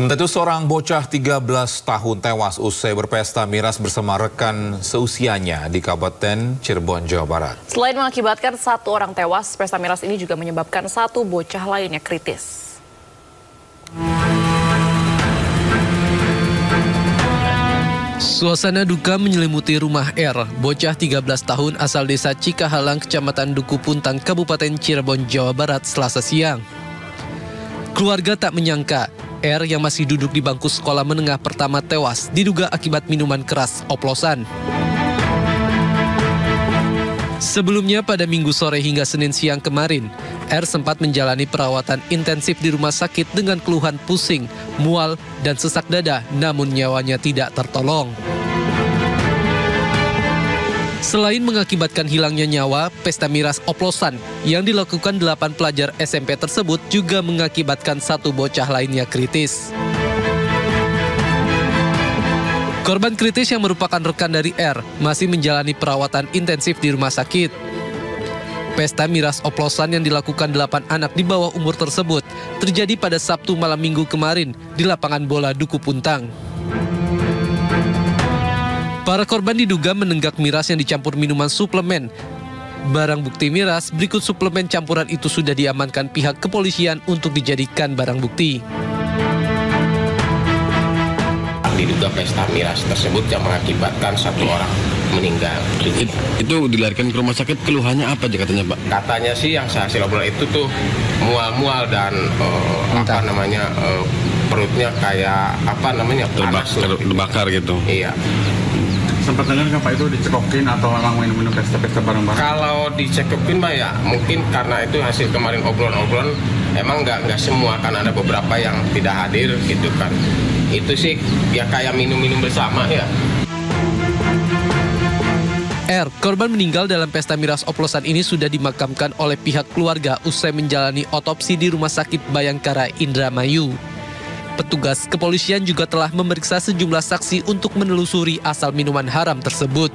Sementara itu seorang bocah 13 tahun tewas usai berpesta miras bersama rekan seusianya di Kabupaten Cirebon, Jawa Barat. Selain mengakibatkan satu orang tewas, pesta miras ini juga menyebabkan satu bocah lainnya kritis. Suasana duka menyelimuti rumah R, bocah 13 tahun asal desa Cikahalang, Kecamatan Duku Puntang, Kabupaten Cirebon, Jawa Barat, selasa siang. Keluarga tak menyangka R yang masih duduk di bangku sekolah menengah pertama tewas diduga akibat minuman keras oplosan. Sebelumnya pada minggu sore hingga Senin siang kemarin, R sempat menjalani perawatan intensif di rumah sakit dengan keluhan pusing, mual, dan sesak dada, namun nyawanya tidak tertolong. Selain mengakibatkan hilangnya nyawa, pesta miras oplosan yang dilakukan delapan pelajar SMP tersebut juga mengakibatkan satu bocah lainnya kritis. Korban kritis yang merupakan rekan dari R masih menjalani perawatan intensif di rumah sakit. Pesta miras oplosan yang dilakukan delapan anak di bawah umur tersebut terjadi pada Sabtu malam minggu kemarin di lapangan bola Duku Puntang. Para korban diduga menenggak miras yang dicampur minuman suplemen. Barang bukti miras berikut suplemen campuran itu sudah diamankan pihak kepolisian untuk dijadikan barang bukti. Diduga pesta miras tersebut yang mengakibatkan satu orang meninggal. Itu dilarikan ke rumah sakit, keluhannya apa aja katanya Pak? Katanya sih yang saya hasil obrolan itu tuh mual-mual dan uh, apa namanya uh, perutnya kayak apa namanya Terbak, panas terbakar gitu. Iya. Sempat dengar nggak Pak itu dicekokin atau memang minum-minum pesta-pesta bareng-bareng? Kalau dicekokin mbak ya mungkin karena itu hasil kemarin obrolan-obrolan emang nggak nggak semua kan ada beberapa yang tidak hadir gitu kan. Itu sih ya kayak minum-minum bersama ya. R, korban meninggal dalam pesta miras oplosan ini sudah dimakamkan oleh pihak keluarga usai menjalani otopsi di Rumah Sakit Bayangkara Indramayu. Petugas kepolisian juga telah memeriksa sejumlah saksi untuk menelusuri asal minuman haram tersebut.